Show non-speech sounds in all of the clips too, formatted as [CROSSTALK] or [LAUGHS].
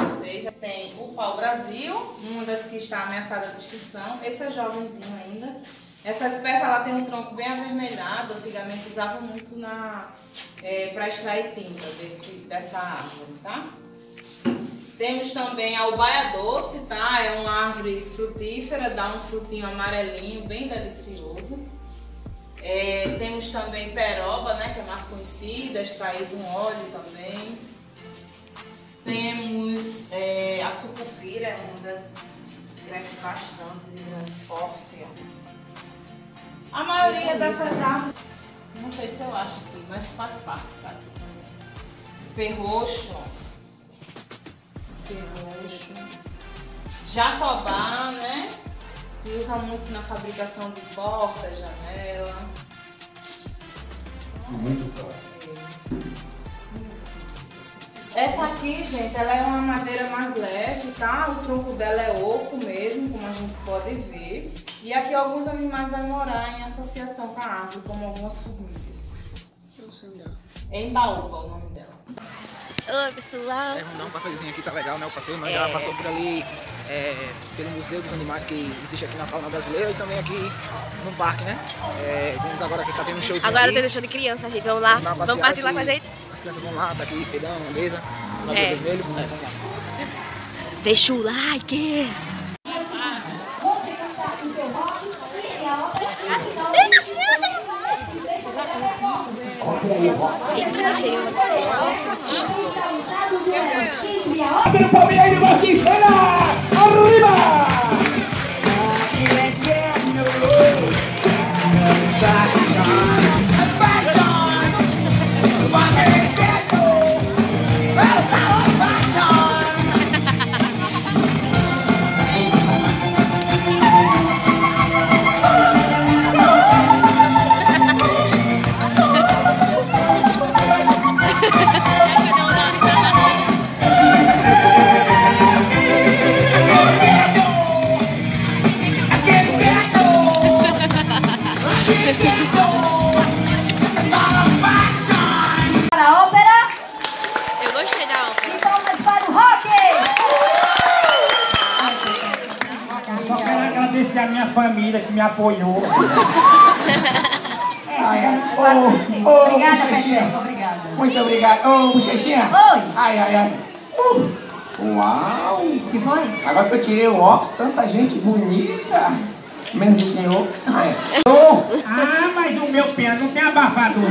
vocês. Tem o pau-brasil, uma das que está ameaçada de extinção. Esse é jovenzinho ainda. Essa espécie ela tem um tronco bem avermelhado. Antigamente usavam muito na é, para extrair tinta desse, dessa árvore, tá? Temos também a ubaia doce, tá? É uma árvore frutífera, dá um frutinho amarelinho, bem delicioso. É, temos também peroba, né, que é mais conhecida, extraído um óleo também. Temos é, a sucupira, é uma das que cresce bastante, é forte. A maioria dessas árvores, não sei se eu acho aqui, mas faz parte, tá? Perroxo, perroxo. Jatobá, né? Que usa muito na fabricação de porta, janela. Muito caro. Essa aqui, gente, ela é uma madeira mais leve, tá? O tronco dela é oco mesmo, como a gente pode ver. E aqui alguns animais vão morar em associação com a árvore, como algumas formigas. É Embaúba o nome. Oi, pessoal. É, vamos dar um passeiozinho aqui, tá legal, né? O passeio, nós É. já passou por ali é, pelo Museu dos Animais que existe aqui na fauna brasileira e também aqui no parque, né? É, vamos agora que tá tendo um showzinho Agora aqui. tem deixando de criança, gente. Vamos lá. Vamos Vamos partir lá com a gente? As crianças vão lá, tá aqui, pedão, no É. vermelho. É, vamos lá. Deixa o like. Abre o palmeiras Sincera! Arriba! Me apoiou. [LAUGHS] É, quatro Ô, ô, Obrigada. Muito obrigado. Ô, Bochechinha. Oi. Ai, ai, ai. Uh, uau. Que foi? Agora que eu tirei o óculos, tanta gente bonita. Menos o senhor. Ai. Ô, Ah, mas o meu piano não tem abafador,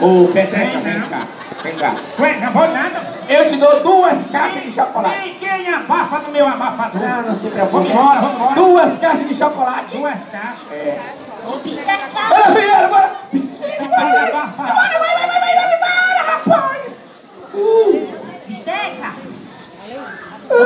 não. Ô, Peteca, vem cá. Vem cá. Ué, não vou nada. Eu te dou duas caixas de chocolate. Ninguém abafa no meu abafador. Não, não se preocupe. Vamos embora, vamos embora. Duas caixas de chocolate. Duas caixas. É. Bora, filha, bora. Vai. Vai, vai, vai, vai, vai, vai, rapaz. Bisteca?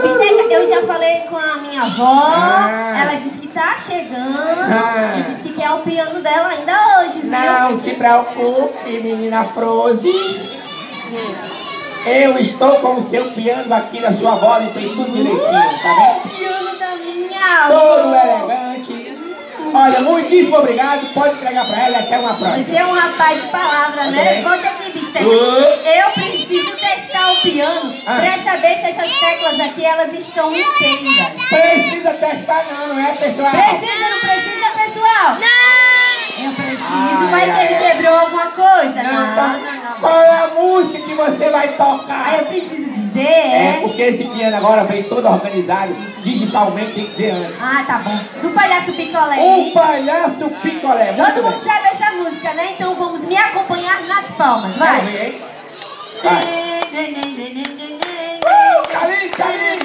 Bisteca, eu já falei com a minha avó. Ah. Ela disse que tá chegando. Ah. E disse que é o piano dela ainda hoje, viu? Não se preocupe, menina Froze. Eu estou com o seu piano aqui na sua voz e tem tudo direitinho, tá vendo? O piano da minha avó. Todo elegante. Olha, muitíssimo obrigado. Pode entregar pra ela e até uma próxima. Você é um rapaz de palavra, né? bem. Volta aqui, Bisteca. Oi. Eu preciso testar o piano Ah. pra saber se essas teclas aqui elas estão inteiras. Precisa testar não, não é, pessoal? Precisa, não precisa, pessoal? Não! Eu preciso, Ai, que ai, ele ai. quebrou alguma coisa. Não, Não, tá. Qual é a música que você vai tocar? Eu preciso dizer, É, é... porque esse piano agora vem todo organizado, digitalmente, tem que dizer antes. Ah, tá bom. Do palhaço picolé. O palhaço picolé, Todo muito mundo bem. sabe essa música, né? Então vamos me acompanhar nas palmas, vai. hein? Vai. Uh, calinho,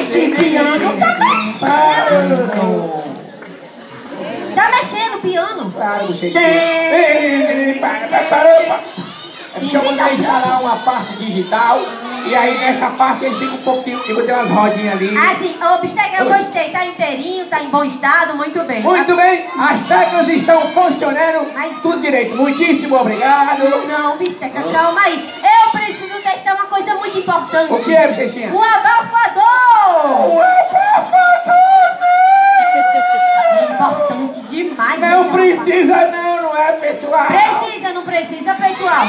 Esse piano tá mexendo. Tá mexendo o piano. Claro, parou. É porque eu mandei instalar uma parte digital e aí nessa parte ele fica um pouquinho, eu botei umas rodinhas ali. Ah, sim. Ô, Bisteca, eu gostei. Tá inteirinho, tá em bom estado, muito bem. Muito bem, as teclas estão funcionando, Mas- tudo direito. Muitíssimo obrigado. Não, Bisteca, calma aí. Eu preciso importante. O que é, Bochechinha? O abafador! O abafador! É [LAUGHS] importante demais. precisa não, não é, pessoal? Precisa, não precisa, pessoal?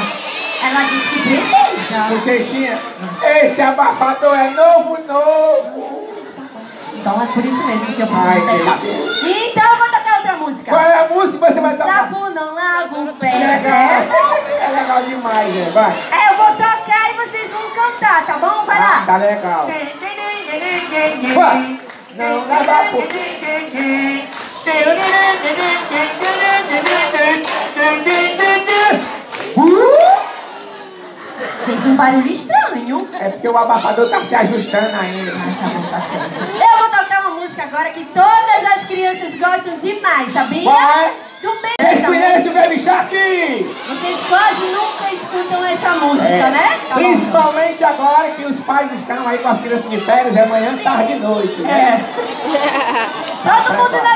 Ela disse que precisa. Bochechinha, esse abafador é novo, novo. Então é por isso mesmo que eu Ai, preciso testar. Então eu vou tocar outra música. Qual é a música que você vai tocar? Sapo não lava o pé, Legal. É legal demais, né? Vai. É, cantar, tá bom? Vai Ah, lá. tá legal. Vai. Não leva por... Fez um barulho estranho. É porque o abafador tá se ajustando ainda. Ah, tá bom, tá certo. Eu vou tocar uma música agora que todas as crianças gostam demais, sabia? Vai. Bem Esse essa conhece o Baby Shark? Vocês quase nunca escutam essa música, É. né? Tá bom. Principalmente agora que os pais estão aí com as crianças de férias, é manhã, tarde e noite, né? [LAUGHS] Todo mundo nas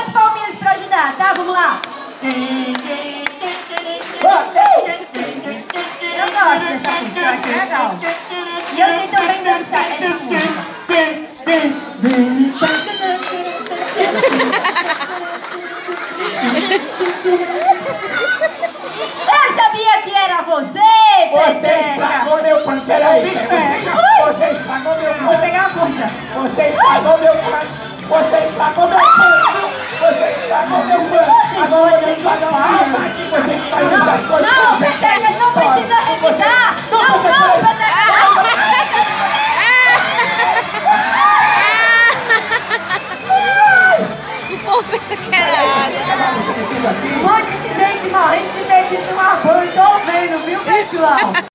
Eu que gente morrendo de medo de tomar banho. Tô vendo, viu, pessoal?